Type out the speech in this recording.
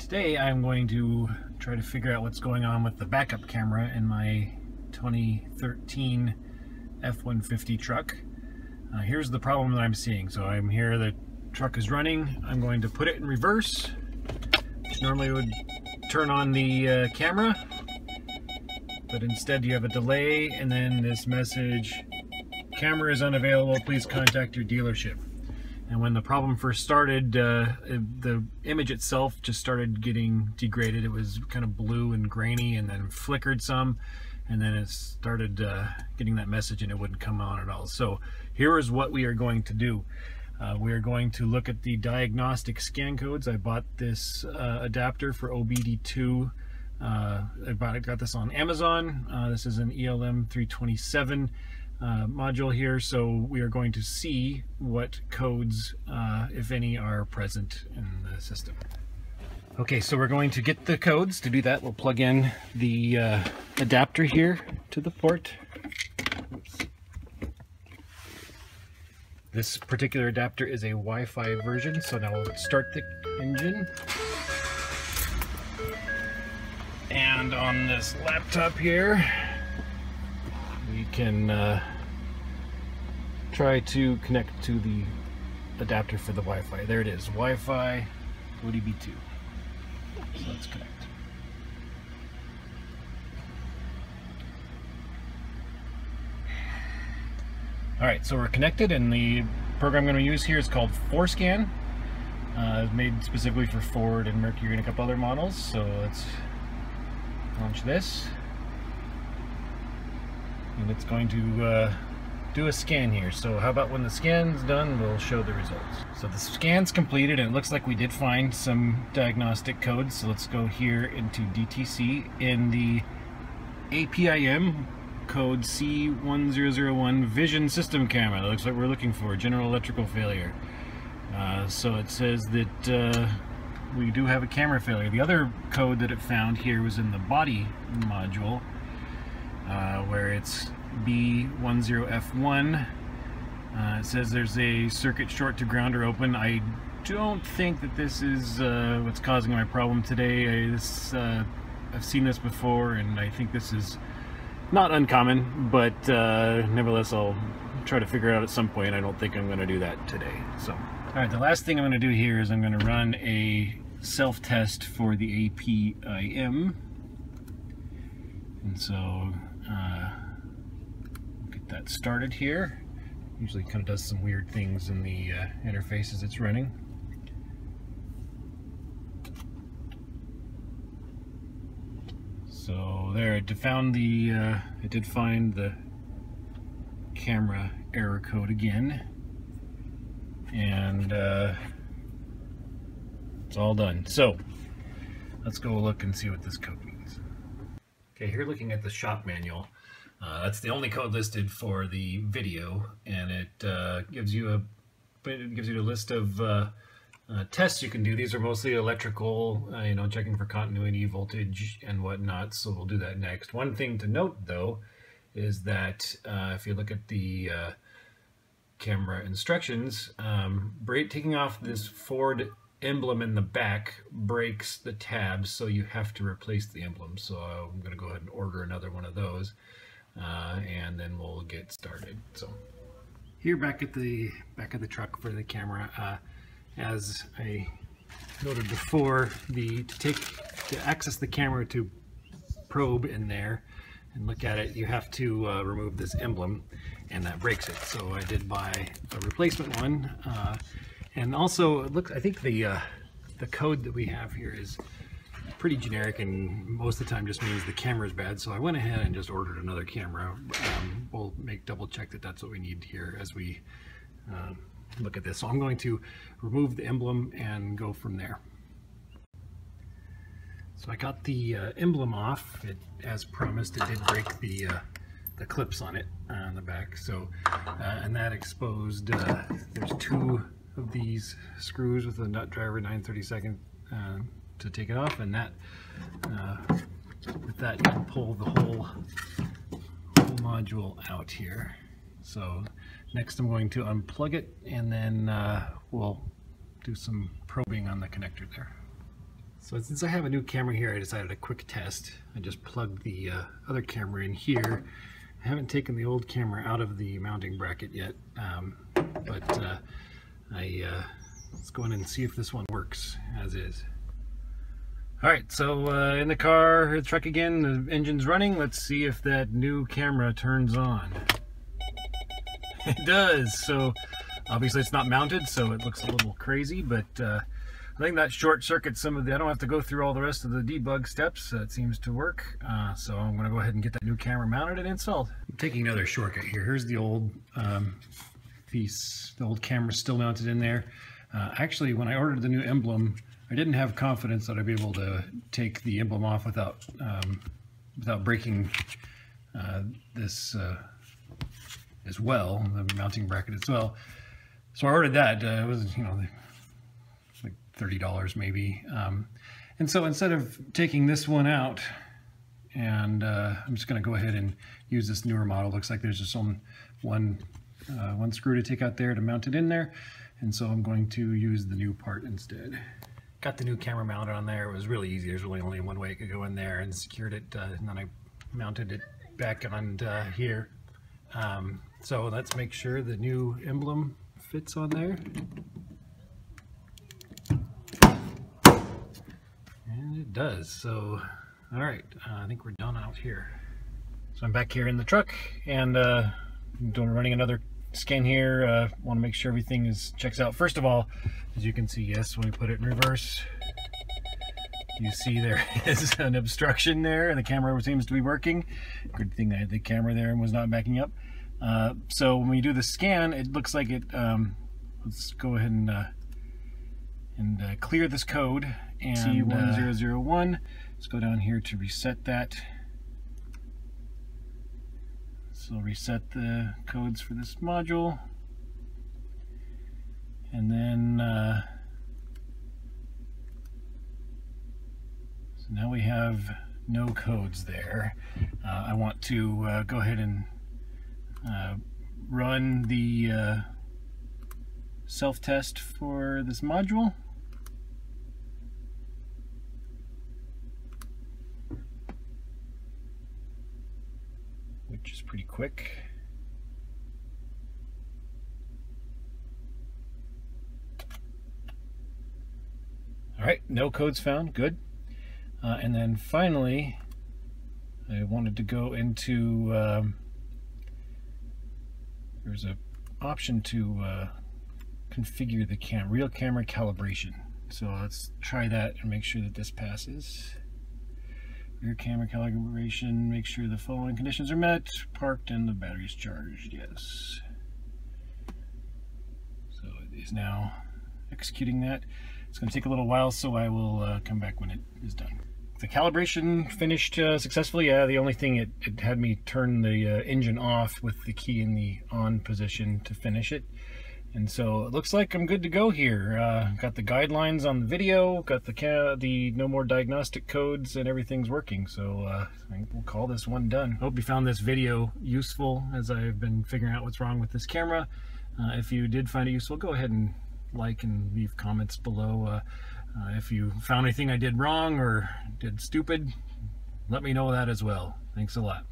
Today I'm going to try to figure out what's going on with the backup camera in my 2013 F-150 truck. Uh, here's the problem that I'm seeing. So I'm here, the truck is running. I'm going to put it in reverse, which normally would turn on the uh, camera. But instead you have a delay and then this message, camera is unavailable, please contact your dealership. And when the problem first started, uh, the image itself just started getting degraded. It was kind of blue and grainy and then flickered some. And then it started uh, getting that message and it wouldn't come on at all. So here is what we are going to do. Uh, we are going to look at the diagnostic scan codes. I bought this uh, adapter for OBD2. Uh, I bought it, got this on Amazon. Uh, this is an ELM 327 uh, module here so we are going to see what codes uh, if any are present in the system. Okay so we're going to get the codes to do that. We'll plug in the uh, adapter here to the port. Oops. this particular adapter is a Wi-Fi version so now we'll start the engine. And on this laptop here can uh, try to connect to the adapter for the Wi-Fi. There it is, Wi-Fi ODB2. So let's connect. All right, so we're connected and the program I'm going to use here is called ForScan. Uh, it's made specifically for Ford and Mercury and a couple other models. So let's launch this and it's going to uh, do a scan here. So how about when the scan's done, we'll show the results. So the scan's completed and it looks like we did find some diagnostic codes. So let's go here into DTC in the APIM code C1001 vision system camera. That looks like we're looking for general electrical failure. Uh, so it says that uh, we do have a camera failure. The other code that it found here was in the body module uh, where it's B10F1. Uh, it says there's a circuit short to ground or open. I don't think that this is uh, what's causing my problem today. I, this, uh, I've seen this before and I think this is not uncommon, but uh, nevertheless I'll try to figure it out at some point. I don't think I'm going to do that today. So, all right, the last thing I'm going to do here is I'm going to run a self-test for the APIM. And so uh, get that started here. Usually kind of does some weird things in the uh, interface as it's running. So there, it found the, uh, it did find the camera error code again. And uh, it's all done. So let's go look and see what this code means. Okay, here looking at the shop manual. Uh, that's the only code listed for the video, and it uh, gives you a it gives you a list of uh, uh tests you can do. These are mostly electrical, uh, you know, checking for continuity, voltage, and whatnot. So we'll do that next. One thing to note, though, is that uh, if you look at the camera instructions, um, taking off this Ford emblem in the back breaks the tabs, so you have to replace the emblem. So I'm going to go ahead and order another one of those, uh, and then we'll get started. So here back at the back of the truck for the camera, uh, as I noted before, the to take to access the camera to probe in there and look at it, you have to uh, remove this emblem, and that breaks it. So I did buy a replacement one. And also, look, I think the uh, the code that we have here is pretty generic and most of the time just means the camera is bad. So I went ahead and just ordered another camera. Um, we'll make double check that that's what we need here as we uh, look at this. So I'm going to remove the emblem and go from there. So I got the uh, emblem off. It, as promised, it did break the uh, the clips on it uh, on the back. So uh, and that exposed. Uh, there's two of these screws with a nut driver 932nd uh, to take it off and that uh, with that you can pull the whole, whole module out here so next I'm going to unplug it and then uh, we'll do some probing on the connector there So since I have a new camera here, I decided a quick test. I just plugged the uh, other camera in here. I haven't taken the old camera out of the mounting bracket yet, um, but uh, I uh, let's go in and see if this one works as is. All right, so uh, in the car, the truck again, the engine's running. Let's see if that new camera turns on. It does. So obviously it's not mounted, so it looks a little crazy, but uh, I think that short circuits some of the, I don't have to go through all the rest of the debug steps. That seems to work. Uh, so I'm to go ahead and get that new camera mounted and installed. I'm taking another shortcut here. Here's the old um, piece. The old camera still mounted in there. Uh, actually, when I ordered the new emblem, I didn't have confidence that I'd be able to take the emblem off without um, without breaking uh, this uh, as well, the mounting bracket as well. So I ordered that. Uh, it was, you know, like $30 maybe. Um, and so instead of taking this one out, and uh, I'm just going to go ahead and use this newer model. Looks like there's just some one uh, one screw to take out there to mount it in there. And so I'm going to use the new part instead. Got the new camera mounted on there. It was really easy. There's really only one way it could go in there and secured it. Uh, and then I mounted it back on uh, here. Um, so let's make sure the new emblem fits on there. And it does. So, all right, uh, I think we're done out here. So I'm back here in the truck and uh, doing running another scan here. Uh, Want to make sure everything is checks out. First of all, as you can see, yes, when we put it in reverse, you see there is an obstruction there and the camera seems to be working. Good thing I had the camera there and was not backing up. Uh, so when we do the scan, it looks like it, um, let's go ahead and, uh, and uh, clear this code. And C1001, let's go down here to reset that. So reset the codes for this module. And then, uh, so now we have no codes there. Uh, I want to uh, go ahead and uh, run the uh, self-test for this module. Which is pretty quick. All right, no codes found, good. Uh, and then finally, I wanted to go into um, there's a option to uh, configure the cam real camera calibration. So let's try that and make sure that this passes. Rear camera calibration, make sure the following conditions are met, parked and the battery is charged, yes. So it is now executing that. It's going to take a little while, so I will uh, come back when it is done the calibration finished uh, successfully. Yeah, the only thing it, it had me turn the uh, engine off with the key in the on position to finish it. And so it looks like I'm good to go here. Uh, got the guidelines on the video, got the the no more diagnostic codes, and everything's working. So uh, I think we'll call this one done. Hope you found this video useful as I've been figuring out what's wrong with this camera. Uh, if you did find it useful, go ahead and like and leave comments below. Uh, uh, if you found anything I did wrong or did stupid, let me know that as well. Thanks a lot.